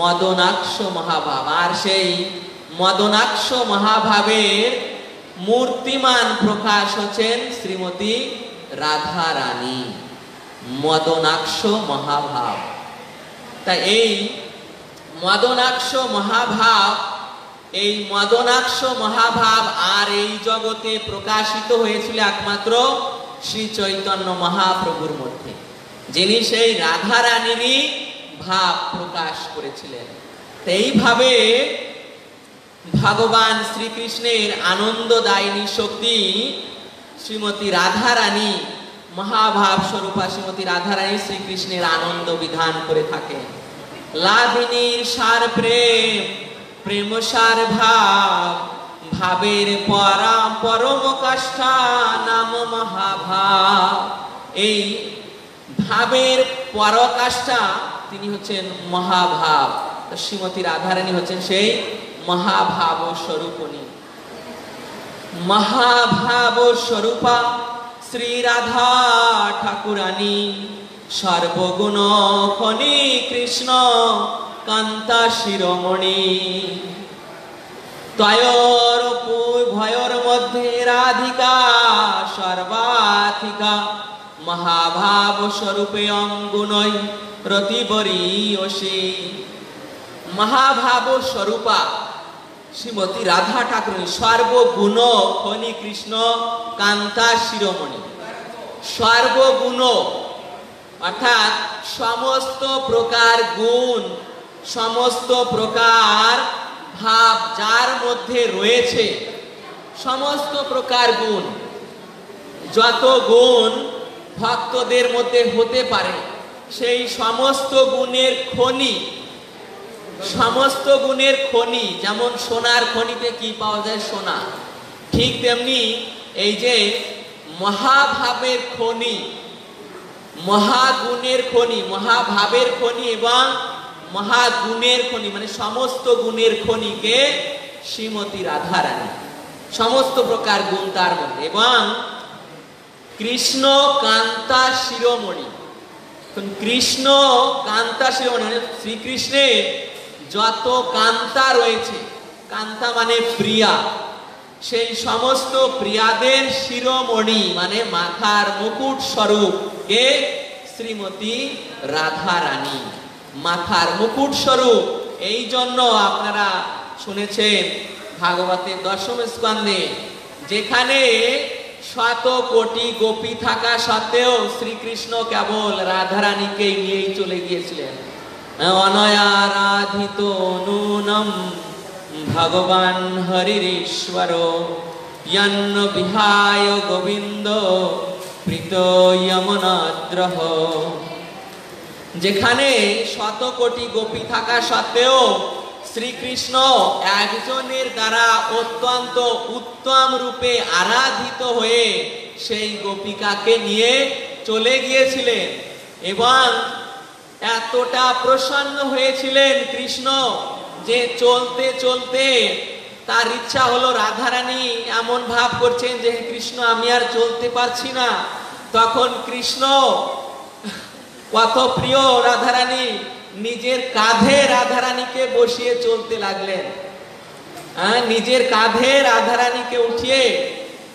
মদনাক্ষ মহাভাব। আর সেই মদনাক্ষ মহাভাবের মূর্তিমান প্রকাশ হচ্ছেন শ্রীমতী রাধা রানী মদনাক্ষ মহাভাব। তা এই মদনাক্ষ মহাভাব এই মদনাক্ষ মহাভাব আর এই জগতে প্রকাশিত হয়েছিল একমাত্র শ্রী চৈতন্য মহাপ্রভুর মধ্যে, যিনি সেই রাধা রানীরই ভাব প্রকাশ করেছিলেন। এইভাবে ভগবান শ্রীকৃষ্ণের আনন্দদায়িনী শক্তি শ্রীমতী রাধা রানী মহাভাব স্বরূপা শ্রীমতী রাধা রানী শ্রীকৃষ্ণের আনন্দ বিধান করে থাকেন। লাভিনীর সার প্রেম প্রেম সার ভাব, ভাবের পরা পরম কাষ্ঠা নাম মহাভাব। এই ভাবের পরকাষ্ঠা তিনি হচ্ছেন মহাভাব। শ্রীমতী রাধারানী হচ্ছেন সেই মহাভাব স্বরূপণী। মহাভাব স্বরূপা শ্রী রাধা ঠাকুরানী। সর্বগুণ ফণি কৃষ্ণ কান্তা শিরোমণি। তয়র ভয়র মধ্যে রাধিকা, সর্বাধিকা। মহাভাব স্বরূপে অঙ্গুনই রতিবরীয়সী মহাভাব স্বরূপা শ্রীমতী রাধা ঠাকুরী সর্বগুণ ফণি কৃষ্ণ, কান্তা শিরোমণি। সর্বগুণ, অর্থাৎ সমস্ত প্রকার গুণ সমস্ত প্রকার ভাব যার মধ্যে রয়েছে, সমস্ত প্রকার গুণ, যত গুণ ভক্তদের মধ্যে হতে পারে, সেই সমস্ত গুণের খনি, সমস্ত গুণের খনি, যেমন সোনার খনিতে কি পাওয়া যায়? সোনা। ঠিক তেমনি এই যে মহাভাবের খনি, মহাগুণের খনি, মহাভাবের খনি এবং মহাগুণের খনি মানে সমস্ত গুণের খনিকে শ্রীমতী রাধারানী। সমস্ত প্রকার গুণ তার মধ্যে। এবং কৃষ্ণ কান্তা শিরোমণি। কৃষ্ণ কান্তা শিরোমণি মানে শ্রীকৃষ্ণের যত কান্তা রয়েছে, কান্তা মানে প্রিয়া, সেই সমস্ত প্রিয়াদের শিরোমণি মানে মাথার মুকুট স্বরূপ কে শ্রীমতী রাধা রানী মাথার মুকুট স্বরূপ। এই জন্য আপনারা শুনেছেন ভাগবতের দশম স্কন্ধে, যেখানে শত কোটি গোপী থাকা সত্ত্বেও শ্রীকৃষ্ণ কেবল রাধারানীকে নিয়েই চলে গিয়েছিলেন। অনয়ারাধিত নুনম ভগবান হরিশ্বর যন্ন বিহায় গোবিন্দ প্রীত যমনাদ্রহ। যেখানে শত কোটি গোপী থাকা সত্ত্বেও শ্রীকৃষ্ণ একজনের দ্বারা অত্যন্ত উত্তম রূপে আরাধিত হয়ে সেই গোপিকাকে নিয়ে চলে গিয়েছিলেন এবং এতটা প্রসন্ন হয়েছিলেন কৃষ্ণ যে চলতে চলতে তার ইচ্ছা হলো রাধারানী এমন ভাব করছেন যে কৃষ্ণ, আমি আর চলতে পারছি না। তখন কৃষ্ণ কত প্রিয় রাধারানী, নিজের কাঁধে রাধারানীকে বসিয়ে চলতে লাগলেন। হ্যাঁ নিজের কাঁধে রাধারানীকে উঠিয়ে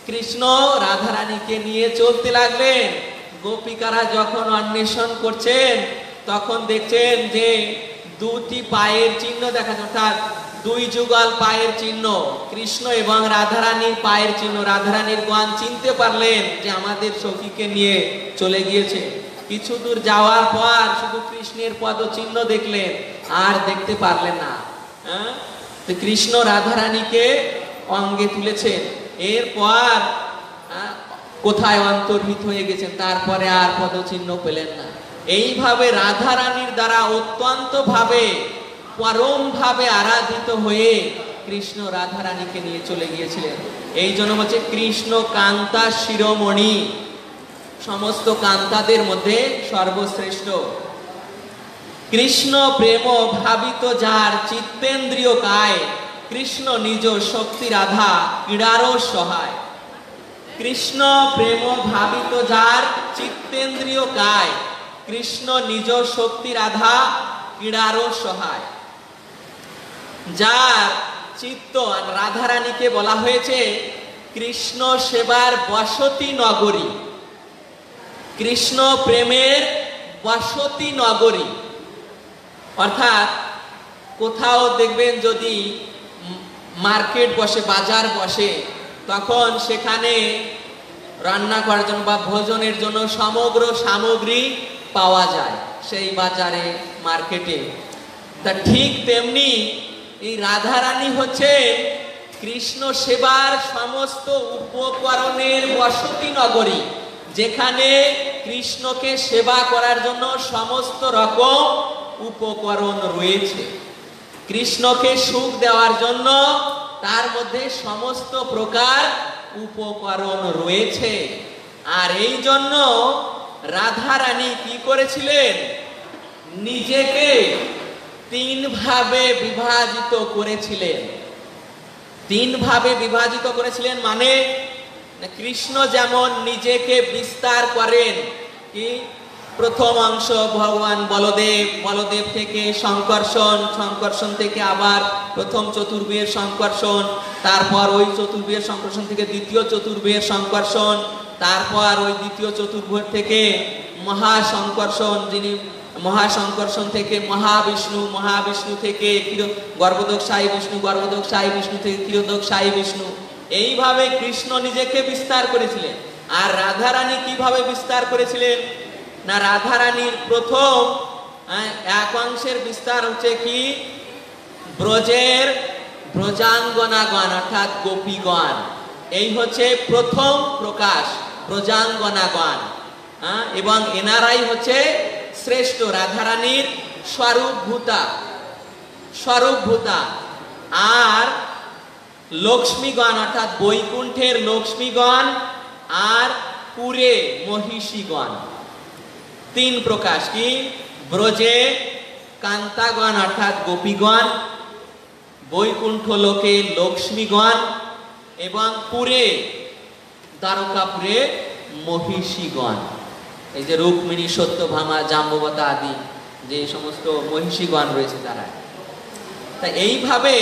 কৃষ্ণ রাধারানীকে নিয়ে চলতে লাগলেন। গোপিকারা যখন অন্বেষণ করছেন, তখন দেখছেন যে দুটি পায়ের চিহ্ন দেখা অর্থাৎ দুই যুগল পায়ের চিহ্ন, কৃষ্ণ এবং রাধারানীর পায়ের চিহ্ন। রাধারানীর গান চিনতে পারলেন যে আমাদের সখীকে নিয়ে চলে গিয়েছে। কিছু দূর যাওয়ার পর শুধু কৃষ্ণের পদ চিহ্ন দেখলেন, আর দেখতে পারলেন না। হ্যাঁ? কৃষ্ণ রাধারানীকে অঙ্গে তুলেছেন। এরপর কোথায় অন্তর্হিত হয়ে গেছেন, তারপরে আর পদচিহ্ন পেলেন না। এইভাবে রাধা রানীর দ্বারা অত্যন্ত ভাবে পরম ভাবে আরাধিত হয়ে কৃষ্ণ রাধা রানীকে নিয়ে চলে গিয়েছিলেন। এই জন্য হচ্ছে কৃষ্ণ কান্তা শিরোমণি। সমস্ত কান্তাদের মধ্যে সর্বশ্রেষ্ঠ। কৃষ্ণ প্রেম ভাবিত যার চিত্তেন্দ্রীয় কায়, কৃষ্ণ নিজ শক্তি রাধা ক্রীড়ারও সহায়। কৃষ্ণ প্রেম ভাবিত যার চিত্তেন্দ্রীয় কায়, কৃষ্ণ নিজ শক্তি রাধা ক্রীড়ারও সহায়। যার চিত্ত রাধারানীকে বলা হয়েছে, কৃষ্ণ সেবার বসতি নগরী। কৃষ্ণ প্রেমের বসতি নগরী। অর্থাৎ কোথাও দেখবেন যদি মার্কেট বসে, বাজার বসে, তখন সেখানে রান্না করার জন্য বা ভোজনের জন্য সমগ্র সামগ্রী পাওয়া যায় সেই বাজারে, মার্কেটে। তা ঠিক তেমনি এই রাধারানী হচ্ছে কৃষ্ণ সেবার সমস্ত উপকরণের বসতি নগরী। যেখানে কৃষ্ণকে সেবা করার জন্য সমস্ত রকম উপকরণ রয়েছে। কৃষ্ণকে সুখ দেওয়ার জন্য তার মধ্যে সমস্ত প্রকার উপকরণ রয়েছে। আর এই জন্য রাধারানী কি করেছিলেন? নিজেকে তিন ভাবে বিভাজিত করেছিলেন। তিন ভাবে বিভাজিত করেছিলেন মানে কৃষ্ণ যেমন নিজেকে বিস্তার করেন, কি? প্রথম অংশ ভগবান বলদেব। বলদেব থেকে সংকর্ষণ সংকর্ষণ থেকে আবার প্রথম চতুর্বের সংকর্ষণ, তারপর ওই চতুর্বের সংকর্ষণ থেকে দ্বিতীয় চতুর্বের সংকর্ষণ, তারপর ওই দ্বিতীয় চতুর্ভের থেকে মহাসংকর্ষণ, যিনি মহাসংকর্ষণ থেকে মহাবিষ্ণু মহাবিষ্ণু থেকে গর্ভদোক সাই বিষ্ণু, গর্ভদোক সাই বিষ্ণু থেকে কিরোদক সাই বিষ্ণু। এইভাবে কৃষ্ণ নিজেকে বিস্তার করেছিলেন। আর রাধারানী কীভাবে বিস্তার করেছিলেন? না রাধারানীর প্রথম হ্যাঁ, এক অংশের বিস্তার হচ্ছে কি? ব্রজের ব্রজাঙ্গনাগণ অর্থাৎ গোপীগণ। এই হচ্ছে প্রথম প্রকাশ ব্রজাঙ্গনাগণ হ্যাঁ, এবং এনারাই হচ্ছে শ্রেষ্ঠ রাধারানীর স্বরূপ ভূতা স্বরূপ ভূতা আর লক্ষ্মীগণ, অর্থাৎ বৈকুণ্ঠের লক্ষ্মীগণ আর পুরে মহিষীগণ। তিন প্রকাশ কি? ব্রজে কান্তাগণ, অর্থাৎ গোপীগণ, বৈকুণ্ঠ লোকে লক্ষ্মীগণ এবং পুরে, দ্বারকাপুরে মহিষীগণ। এই যে রুক্মিণী, সত্যভামা, জাম্ববতা আদি যে সমস্ত মহিষীগণ রয়েছে তারা। তা এইভাবে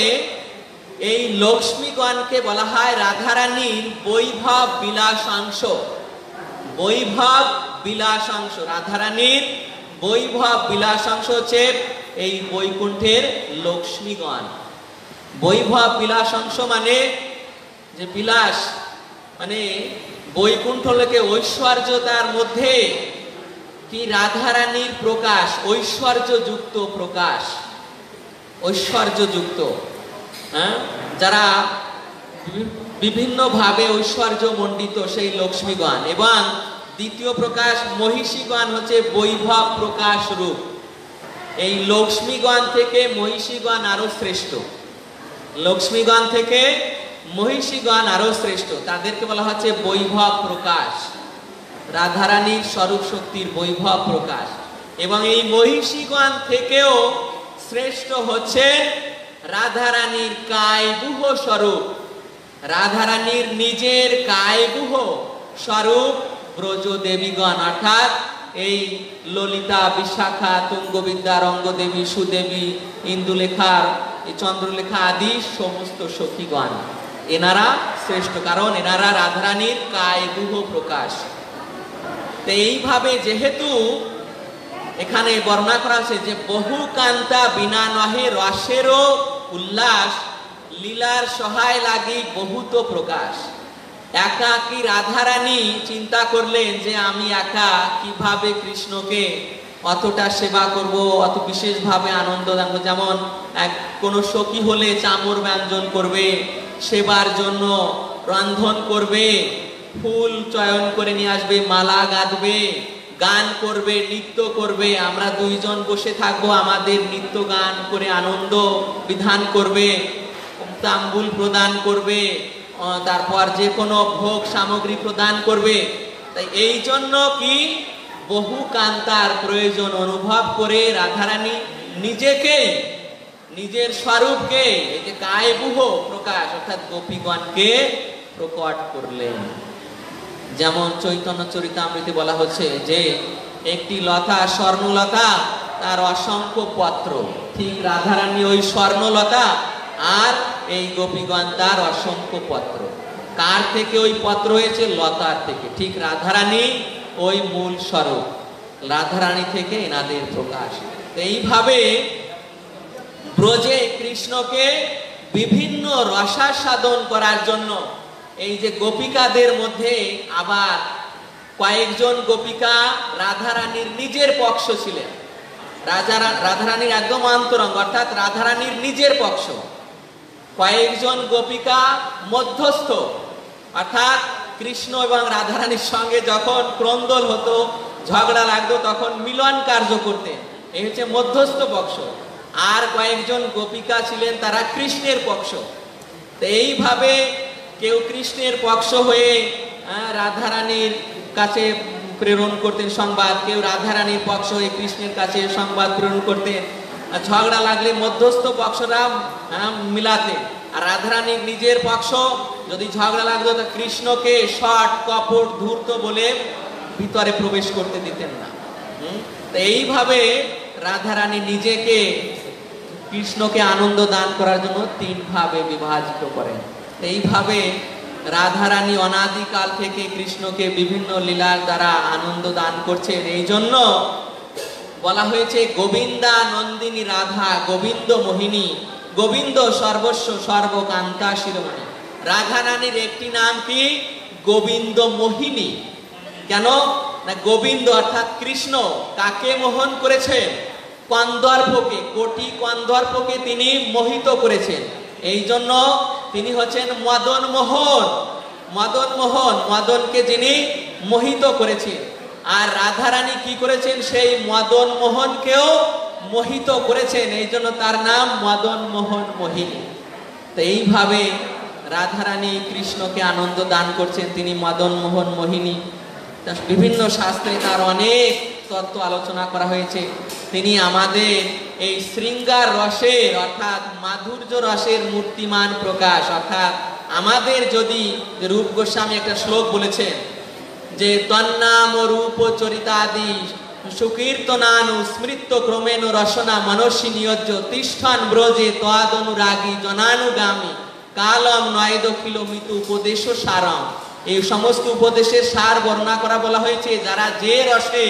এই লক্ষ্মীগণকে বলা হয় রাধারানীর বৈভব বিলাসাংশ। বৈভব বিলাসাংশ, রাধারানীর বৈভব বিলাসাংশ হচ্ছে এই বৈকুণ্ঠের লক্ষ্মীগণ। বৈভব বিলাসাংশ মানে যে বিলাস মানে বৈকুণ্ঠ লোকে ঐশ্বর্যতার মধ্যে কি রাধারানীর প্রকাশ, ঐশ্বর্যযুক্ত প্রকাশ, ঐশ্বর্যযুক্ত। হ্যাঁ? যারা বিভিন্নভাবে ঐশ্বর্য মণ্ডিত সেই লক্ষ্মীগণ এবং দ্বিতীয় প্রকাশ মহিষীগণ হচ্ছে বৈভব প্রকাশ রূপ। এই লক্ষ্মীগণ থেকে মহিষীগণ আরও শ্রেষ্ঠ। লক্ষ্মীগণ থেকে মহিষীগণ আরও শ্রেষ্ঠ। তাদেরকে বলা হচ্ছে বৈভব প্রকাশ। রাধারানীর স্বরূপ শক্তির বৈভব প্রকাশ। এবং এই মহিষীগণ থেকেও শ্রেষ্ঠ হচ্ছে রাধারানীর কায়বুহ স্বরূপ। রাধারানীর নিজের কায়বুহ স্বরূপ ব্রজ দেবীগণ অর্থাৎ এই ললিতা বিশাখা, তুঙ্গবিদ্যা, রঙ্গদেবী, সুদেবী, ইন্দুলেখার চন্দ্রলেখা আদি সমস্ত সখীগণ। এনারা শ্রেষ্ঠ, কারণ এনারা রাধারানীর কায়বুহ প্রকাশ। তো এইভাবে যেহেতু এখানে বর্ণনা করা আছে যে বহু কান্তা বিনা নহে রসেরও উল্লাস, লীলার সহায় লাগি বহুত প্রকাশ। একা কি রাধারানী চিন্তা করলেন যে আমি একা কীভাবে কৃষ্ণকে অতটা সেবা করব, অত বিশেষভাবে আনন্দ জানব যেমন এক, কোনো সখী হলে চামর ব্যঞ্জন করবে, সেবার জন্য রন্ধন করবে, ফুল চয়ন করে নিয়ে আসবে, মালা গাঁদবে গান করবে, নৃত্য করবে, আমরা দুইজন বসে থাকব, আমাদের নৃত্য গান করে আনন্দ বিধান করবে, তাম্বুল প্রদান করবে তারপর যে কোনো ভোগ সামগ্রী প্রদান করবে। তাই এই জন্য কি? বহু কান্তার প্রয়োজন অনুভব করে রাধারানী নিজেকেই, নিজের স্বরূপকে, এই যে কায়বুহ প্রকাশ, অর্থাৎ গোপীগণকে প্রকট করলেন। যেমন চৈতন্য চরিতামৃতে বলা হচ্ছে যে, একটি লতা স্বর্ণলতা, তার অসংখ্য পত্র। ঠিক রাধারানী ওই স্বর্ণলতা আর এই গোপীগণ তার অসংখ্য পত্র। কার থেকে ওই পত্র হয়েছে? লতার থেকে। ঠিক রাধারানী ওই মূল স্বরূপ। রাধারানী থেকে এনাদের প্রকাশ। এইভাবে ব্রজে কৃষ্ণকে বিভিন্ন রসা সাধন করার জন্য এই যে গোপিকাদের মধ্যে আবার কয়েকজন গোপিকা রাধারানীর নিজের পক্ষ ছিলেন। রাজা রাধারানীর একদম অন্তরঙ্গ, অর্থাৎ রাধারানীর নিজের পক্ষ। কয়েকজন গোপিকা মধ্যস্থ, অর্থাৎ কৃষ্ণ এবং রাধারানীর সঙ্গে যখন ক্রন্দল হতো, ঝগড়া লাগতো, তখন মিলন কার্য করতেন। এই হচ্ছে মধ্যস্থ পক্ষ। আর কয়েকজন গোপিকা ছিলেন তারা কৃষ্ণের পক্ষ। তো এইভাবে কেউ কৃষ্ণের পক্ষ হয়ে রাধারানীর কাছে প্রেরণ করতেন সংবাদ, কেউ রাধারানীর পক্ষ হয়ে কৃষ্ণের কাছে সংবাদ প্রেরণ করতেন। আর ঝগড়া লাগলে মধ্যস্থ পক্ষরা মিলাতে। আর রাধারানীর নিজের পক্ষ, যদি ঝগড়া লাগতো তা কৃষ্ণকে শট কপট ধূর্ত বলে ভিতরে প্রবেশ করতে দিতেন না? তো এইভাবে রাধারানী নিজেকে কৃষ্ণকে আনন্দ দান করার জন্য তিন ভাবে বিভাজিত করেন। এইভাবে রাধারানী অনাদিকাল থেকে কৃষ্ণকে বিভিন্ন লীলার দ্বারা আনন্দ দান করছেন। এই জন্য বলা হয়েছে, গোবিন্দা নন্দিনী রাধা, গোবিন্দ মোহিনী, গোবিন্দ সর্বস্ব সর্বকান্তা শিরোমণি। রাধা রানীর একটি নাম কি? গোবিন্দ মোহিনী। কেন? না, গোবিন্দ অর্থাৎ কৃষ্ণ। কাকে মোহন করেছেন? কন্দর্পকে, কোটি কন্দর্পকে তিনি মোহিত করেছেন। এই জন্য তিনি হচ্ছেন মদন মোহন। মদন মোহন, মদনকে যিনি মোহিত করেছেন। আর রাধারানী কি করেছেন? সেই মদন মোহনকেও মোহিত করেছেন। এই জন্য তার নাম মদন মোহন মোহিনী। তো এইভাবে রাধারানী কৃষ্ণকে আনন্দ দান করছেন। তিনি মদন মোহন মোহিনী। বিভিন্ন শাস্ত্রে তার অনেক তত্ত্ব আলোচনা করা হয়েছে। তিনি আমাদের এই শৃঙ্গার রসের, অর্থাৎ মাধুর্য রসের মূর্তিমান প্রকাশ, অর্থাৎ আমাদের যদি রূপ গোস্বামী একটা শ্লোক বলেছেন যে, তন্নাম রূপ চরিতাদি সুকীর্তনানু স্মৃত ক্রমেণ রসনা মনস্বী নিয়োজ্য তিষ্ঠান ব্রজে তদনুরাগী জনানুগামী কালম নয় দখিল মিতু উপদেশ সারম। এই সমস্ত উপদেশের সার বর্ণনা করা বলা হয়েছে। যারা যে রসে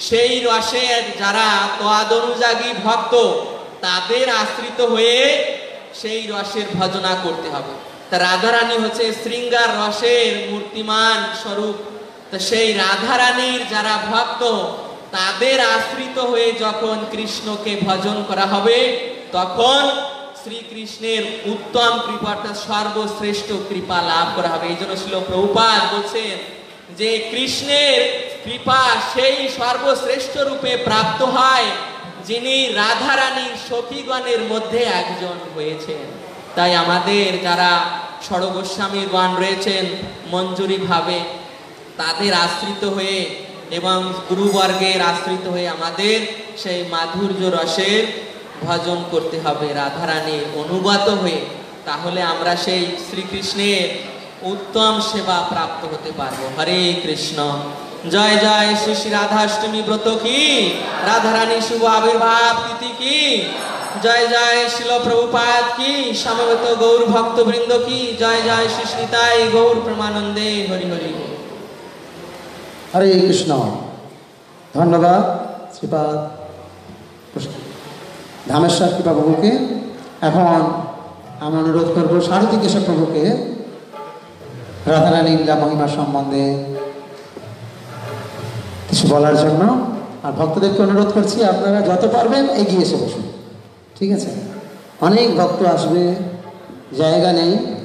সেই রসের যারা তদনুযাগী ভক্ত, তাদের আশ্রিত হয়ে সেই রসের ভজনা করতে হবে। তা রাধারানী হচ্ছে শৃঙ্গার রসের মূর্তিমান স্বরূপ। তো সেই রাধারানীর যারা ভক্ত, তাদের আশ্রিত হয়ে যখন কৃষ্ণকে ভজন করা হবে, তখন শ্রীকৃষ্ণের উত্তম কৃপা অর্থাৎ সর্বশ্রেষ্ঠ কৃপা লাভ করা হবে। এই জন্য ছিল প্রভুপাদ বলছেন যে, কৃষ্ণের কৃপা সেই সর্বশ্রেষ্ঠ রূপে প্রাপ্ত হয়, যিনি রাধারানীর সখীগণের মধ্যে একজন হয়েছেন। তাই আমাদের যারা ষড়গোস্বামীর গান রয়েছেন মঞ্জুরি ভাবে তাদের আশ্রিত হয়ে এবং গুরুবর্গের আশ্রিত হয়ে আমাদের সেই মাধুর্য রসের ভজন করতে হবে। রাধারানীর অনুগত হয়ে তাহলে আমরা সেই শ্রীকৃষ্ণের উত্তম সেবা প্রাপ্ত হতে পারব। হরে কৃষ্ণ। জয় জয় শ্রী শ্রী রাধাষ্টমী ব্রত কি? রাধারানী শুভ আবির্ভাব তিথি কি? জয় জয় শিল প্রভুপাদ কি? সমবেত গৌর ভক্ত বৃন্দ কি? জয় জয় শ্রী শ্রীতাই গৌর প্রেমানন্দে হরি হরি। হরে কৃষ্ণ। ধন্যবাদ শ্রীপাদ ধামেশ্বর কৃপা প্রভুকে। এখন আমি অনুরোধ করব সারথী কেশব প্রভুকে। রাধারানী লীলা মহিমা সম্বন্ধে কিছু বলার জন্য। আর ভক্তদেরকে অনুরোধ করছি, আপনারা যত পারবেন এগিয়ে এসে বসুন। ঠিক আছে? অনেক ভক্ত আসবে, জায়গা নেই।